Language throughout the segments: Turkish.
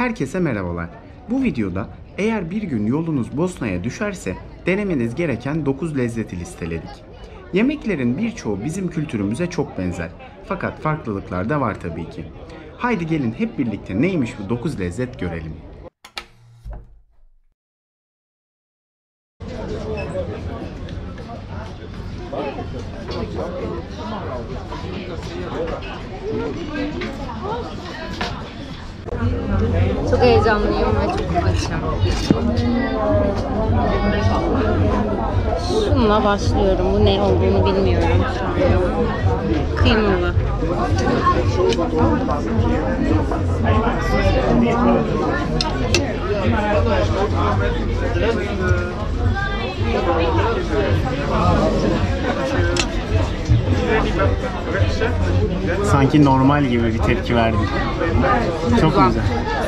Herkese merhabalar. Bu videoda eğer bir gün yolunuz Bosna'ya düşerse denemeniz gereken 9 lezzeti listeledik. Yemeklerin birçoğu bizim kültürümüze çok benzer. Fakat farklılıklar da var tabii ki. Haydi gelin hep birlikte neymiş bu 9 lezzet görelim. Çok heyecanlıyım ve çok açım. Şununla başlıyorum. Bu ne olduğunu bilmiyorum. Kıymalı. Sanki normal gibi bir tepki verdin. Çok güzel.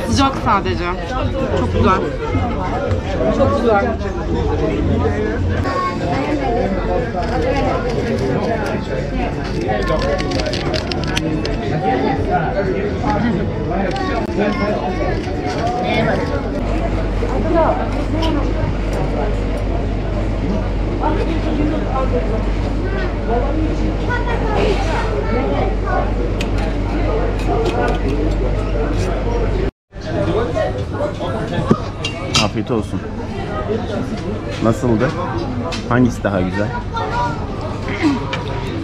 Sıcak sadece. Çok güzel. Çok güzel. Afiyet olsun. Nasıldı? Hangisi daha güzel?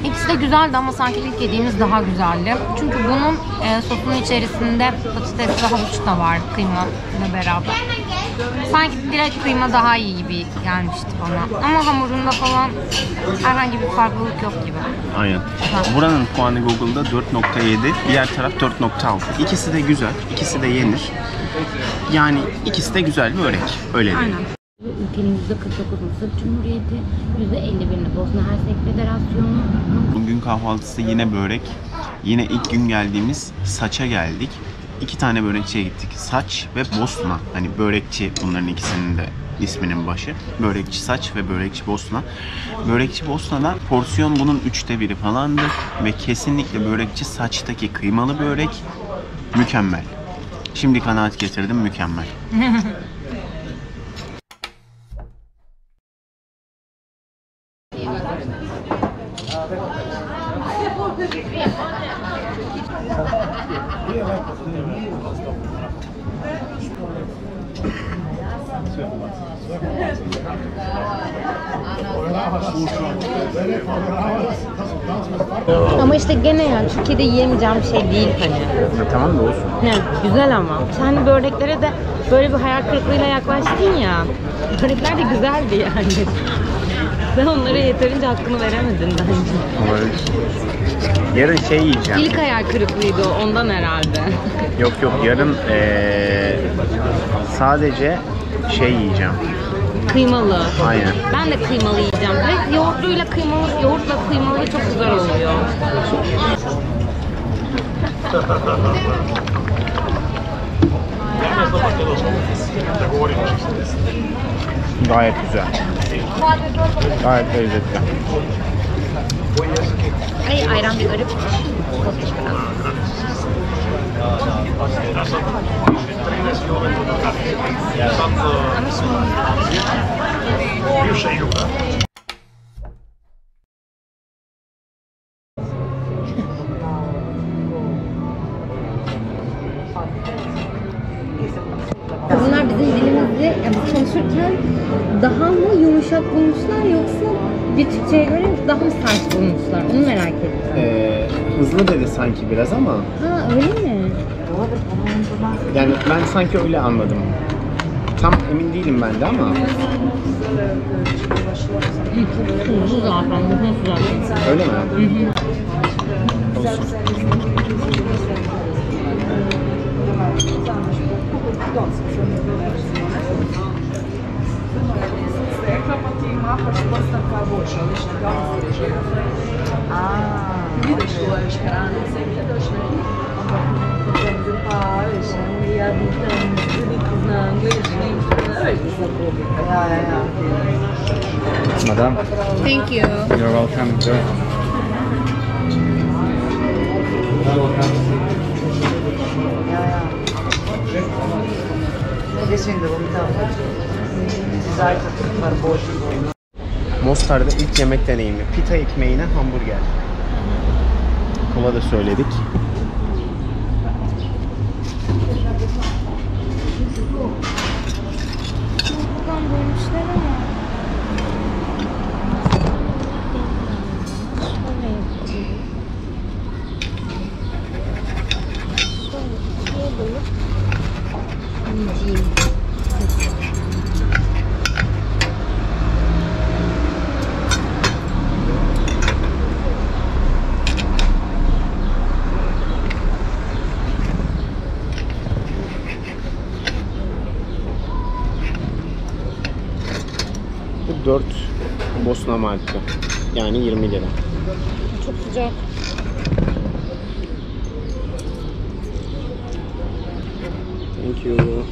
İkisi de güzeldi ama sanki ilk yediğimiz daha güzeldi. Çünkü bunun e, sosun içerisinde patates ve havuç da var kıyma ile beraber. Sanki direkt kıyma daha iyi gibi gelmişti bana. Ama hamurunda falan herhangi bir farklılık yok gibi. Aynen. Buranın puanı Google'da 4.7, diğer taraf 4.6. İkisi de güzel, ikisi de yenir. Yani ikisi de güzel bir örnek. Öyle diyeyim. Aynen. Ülkenin %49 Mısır Cumhuriyeti, %51'ini Bosna Hersek Federasyonu. Bugün kahvaltısı yine börek. Yine ilk gün geldiğimiz Saç'a geldik. İki tane börekçiye gittik. Saç ve Bosna. Hani börekçi bunların ikisinin de isminin başı. Börekçi Saç ve Börekçi Bosna. Börekçi Bosna'da porsiyon bunun üçte biri falandı. Ve kesinlikle Börekçi Saç'taki kıymalı börek mükemmel. Şimdi kanaat getirdim mükemmel. Ama işte gene yani Türkiye'de yiyemeyeceğim bir şey değil hani. tamam da olsun. Ne? Güzel ama. Sen böreklere de böyle bir hayal kırıklığıyla yaklaştın ya. Börekler de güzeldi yani. Sen onlara yeterince hakkını veremedin bence. Yarın şey yiyeceğim. İlk hayal kırıklığıydı o, ondan herhalde. Yok yok yarın eee, sadece şey yiyeceğim. Kıymalı. Aynen. Ben de kıymalı yiyeceğim. Ve yoğurtluyla kıymalı, yoğurtla kıymalı çok güzel oluyor. Gayet güzel. Gayet lezzetli. Ay ayran bir garip. Ama şimdi yumuşak bulmuşlar yoksa bir Türkçe'ye göre daha mı sert bulmuşlar? Onu merak ettim. Eee, hızlı dedi sanki biraz ama Ha öyle mi? yani ben sanki öyle anladım. Tam emin değilim ben de ama Tuzlu zaten. Nasıl zaten? öyle mi? Olsun. mapa Thank you. You're welcome. Enjoy. Mostar'da ilk yemek deneyimi. Pita ekmeğine hamburger. Kola da söyledik. Buradan bölmüşler ama. Şöyle yapayım. Şöyle ikiye bölüp yiyeceğim. Bu 4 Bosna marka. Yani 20 lira. Çok sıcak. Thank you.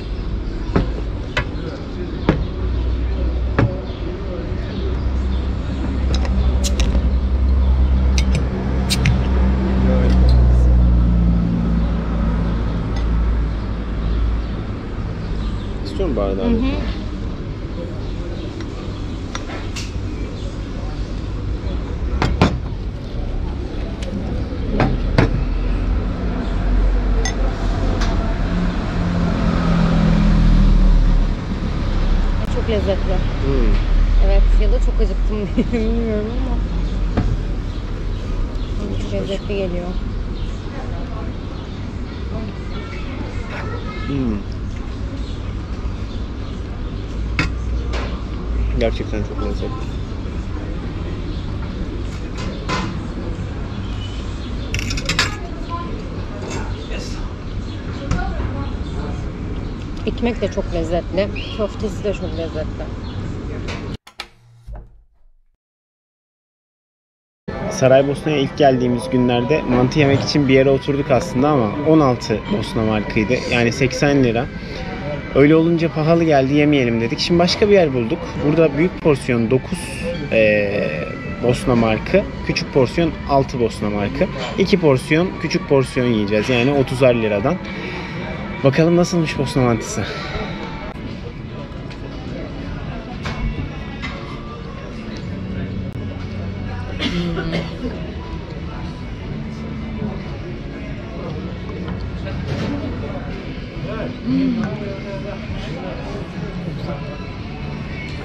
İstiyor musun bardağı? Hı hı. Çok lezzetli. Hmm. Evet ya da çok acıktım diye bilmiyorum ama. Çok lezzetli geliyor. Hmm. Gerçekten çok lezzetli. Ekmek de çok lezzetli. Köftesi de çok lezzetli. Saraybosna'ya ilk geldiğimiz günlerde mantı yemek için bir yere oturduk aslında ama 16 Bosna markıydı. Yani 80 lira. Öyle olunca pahalı geldi yemeyelim dedik. Şimdi başka bir yer bulduk. Burada büyük porsiyon 9 eee, Bosna markı, küçük porsiyon 6 Bosna markı. 2 porsiyon küçük porsiyon yiyeceğiz. Yani 30'ar liradan. Bakalım nasılmış Bosna mantısı.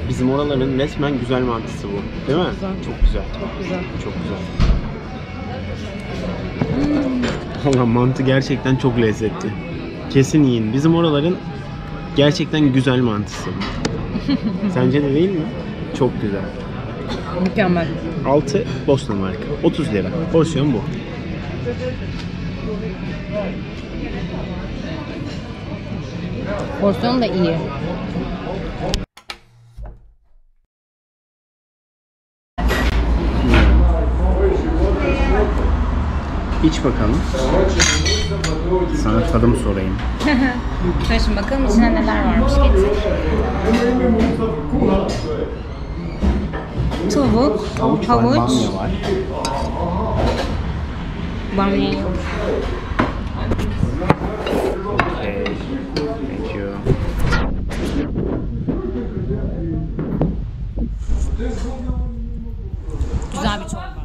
Bizim oraların resmen güzel mantısı bu. Değil mi? Güzel. Çok güzel. Çok güzel. Çok güzel. Allah mantı gerçekten çok lezzetli. Kesin yiyin. Bizim oraların gerçekten güzel mantısı. Sence de değil mi? Çok güzel. Mükemmel. 6 Bosna marka. 30 lira. Porsiyon bu. Porsiyon da iyi. İç bakalım. Sana tadım sorayım. Şöyle şimdi bakalım içine neler varmış getir. Tavuk, Havuç var, havuç, bamya var. bamya yok. Okay. Thank you. Güzel bir çorba.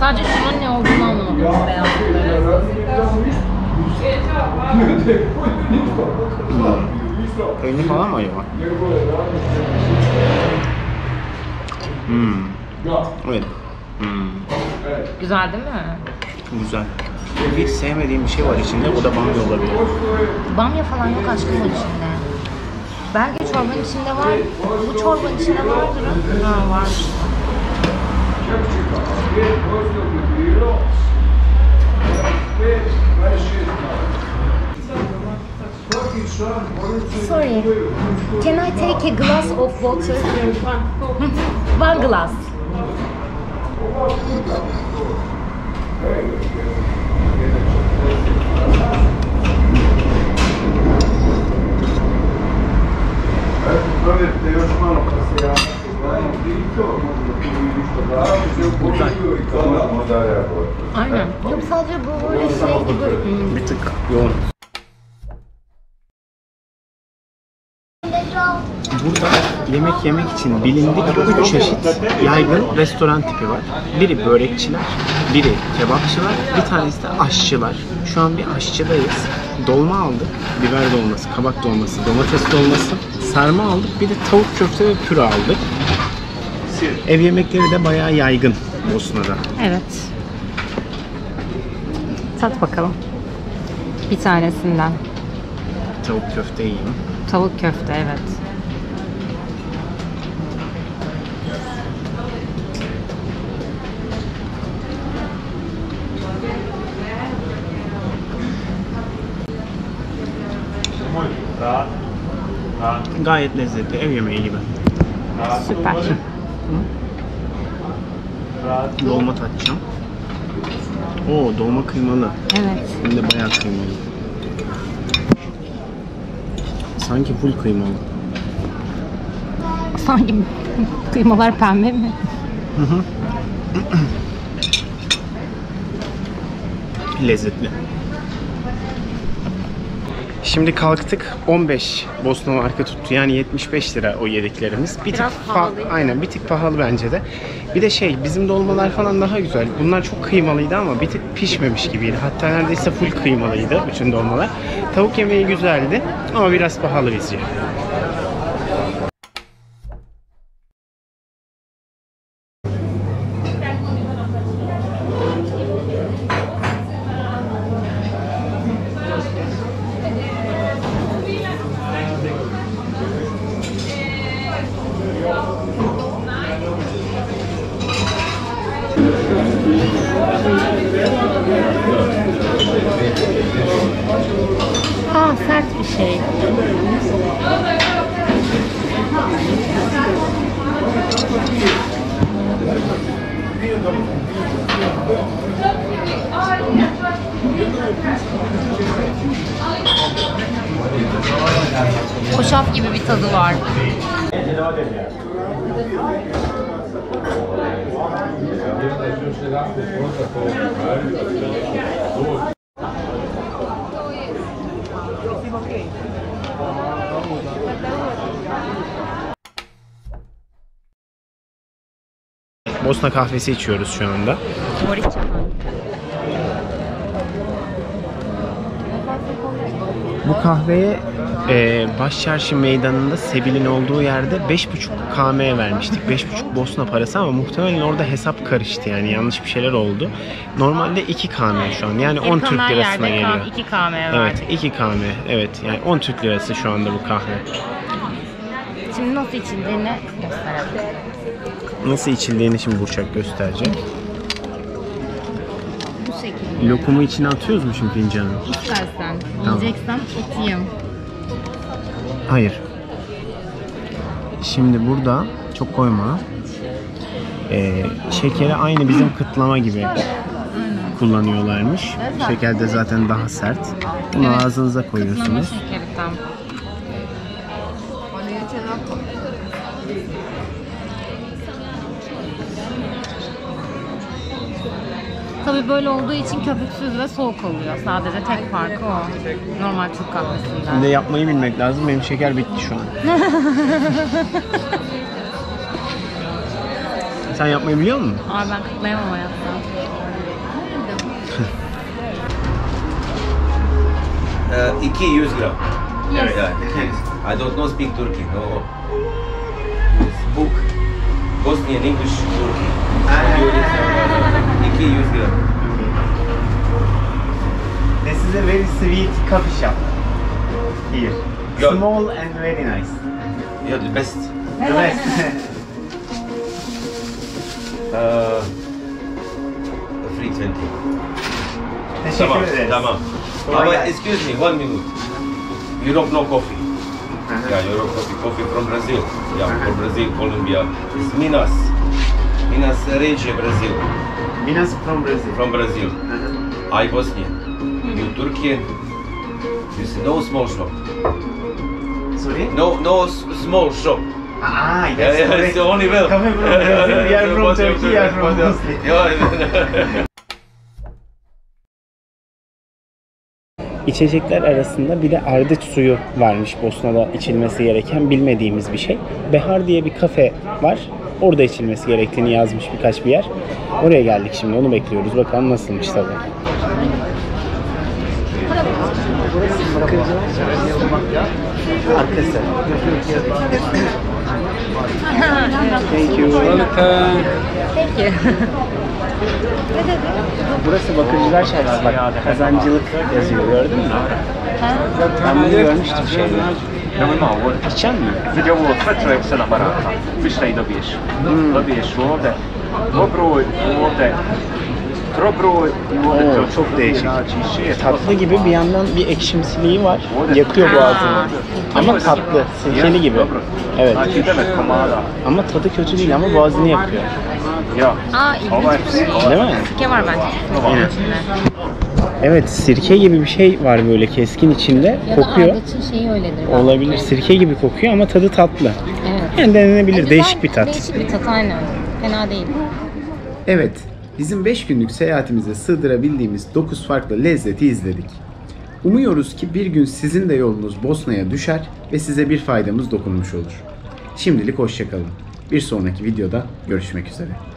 Sadece şunun ne olduğunu anlamadım beyazlıkları. Peynir falan mı acaba? Hmm. Evet. Hmm. Güzel değil mi? Güzel. Hiç sevmediğim bir şey var içinde. O da bamya olabilir. Bamya falan yok aşkım bunun içinde. Belki çorbanın içinde var. Bu çorbanın içinde vardır. Ha var. Sorry. Can I take a glass of water? One glass. Aynen. Yok sadece bu böyle şey gibi. Bir tık yoğun. Yemek yemek için bilindik üç çeşit yaygın restoran tipi var. Biri börekçiler, biri kebapçılar, bir tanesi de aşçılar. Şu an bir aşçıdayız. Dolma aldık. Biber dolması, kabak dolması, domates dolması, sarma aldık. Bir de tavuk köfte ve püre aldık. Ev yemekleri de bayağı yaygın Bosna'da. Evet. Tat bakalım. Bir tanesinden. Tavuk köfte yiyeyim. Tavuk köfte evet. Gayet lezzetli, ev yemeği gibi. Süper. Dolma tatacağım. Oo dolma kıymalı. Evet. Hem de bayağı kıymalı. Sanki full kıymalı. Sanki kıymalar pembe mi? Lezzetli. Şimdi kalktık 15 Bosna marka tuttu yani 75 lira o yediklerimiz. Bir Biraz tık pa- pahalıydı. aynen bir tık pahalı bence de. Bir de şey bizim dolmalar falan daha güzel. Bunlar çok kıymalıydı ama bir tık pişmemiş gibiydi. Hatta neredeyse full kıymalıydı bütün dolmalar. Tavuk yemeği güzeldi ama biraz pahalı bizce. Hoşaf gibi bir tadı var. Bosna kahvesi içiyoruz şu anda. Bu kahveye e, Başçarşı meydanında Sebil'in olduğu yerde 5,5 KM vermiştik. 5,5 Bosna parası ama muhtemelen orada hesap karıştı yani yanlış bir şeyler oldu. Normalde 2 KM şu an yani 10 Türk lirasına geliyor. 2 KM Evet 2 KM evet yani 10 Türk lirası şu anda bu kahve. Şimdi nasıl içildiğini gösterelim. Nasıl içildiğini şimdi Burçak gösterecek. Bu şekilde. Lokumu içine atıyoruz mu şimdi fincanı? İstersen. Tamam. Yiyeceksen etiyim. Hayır. Şimdi burada çok koyma. Ee, şekeri aynı bizim kıtlama gibi kullanıyorlarmış. Şeker de zaten daha sert. Bunu Evet. ağzınıza Kıtlama koyuyorsunuz. şekeri tam. Tabii böyle olduğu için köpüksüz ve soğuk oluyor. Sadece tek farkı o. Normal Türk kahvesinden. Şimdi yapmayı bilmek lazım. Benim şeker bitti şu an. Sen yapmayı biliyor musun? Abi ben kutlayamam hayatta. Uh, 200 gram. Yes. Yeah. I don't know speak Turkey. No. Book. Bosnian English Turkey. 200 gram. This is a very sweet coffee shop. Here. Good. Small and very nice. You're the best. The best. Uh, 320. Teşekkür Tamam. ederiz. Tamam. Ama excuse me, one minute. You don't know coffee. Uh-huh. Yeah, Europe coffee. Coffee from Brazil. Yeah, from Brazil, Colombia. It's Minas. Minas Gerais, Brazil. Minas from Brazil. From Brazil. Uh-huh. I Bosnian. You Turkian. You see, no small shop. Sorry? No, no small shop. Ah, yes, Yeah, yeah, it's the only well. Coming from Brazil, we are from Turkey, we are from Bosnia. Yeah. İçecekler arasında bir de ardıç suyu varmış Bosna'da içilmesi gereken bilmediğimiz bir şey. Behar diye bir kafe var. Orada içilmesi gerektiğini yazmış birkaç bir yer. Oraya geldik şimdi onu bekliyoruz. Bakalım nasılmış tadı. Arkası. Thank you. Peki. Burası bakıcılar şehriyası. Bak kazancılık yazıyor gördün mü? Ben bunu görmüştüm şeyde. Gramy mało. Ściągnij. Wydziało trzech se na baraka. Wyszlej do wierzchu. Mm. Do wierzchu, ode. Dobrój, ode. Trobroj. çok değişik. Tatlı gibi bir yandan bir ekşimsiliği var. Yakıyor boğazını. Ama tatlı, sirkeli gibi. Evet. Znači 9 komada. Ama tadı kötü değil ama boğazını yakıyor. Aa ilginç şey. Değil mi? Sirke var bence. İçinde. Evet, sirke gibi bir şey var böyle keskin içinde. Ya da Kokuyor. ardıçın şeyi öyledir. belki. Olabilir. Sirke gibi kokuyor ama tadı tatlı. Evet. Yani denenebilir. Güzel, Değişik bir tat. Değişik bir tat aynen. Fena değil. Evet, bizim 5 günlük seyahatimize sığdırabildiğimiz 9 farklı lezzeti izledik. Umuyoruz ki bir gün sizin de yolunuz Bosna'ya düşer ve size bir faydamız dokunmuş olur. Şimdilik hoşçakalın. Bir sonraki videoda görüşmek üzere.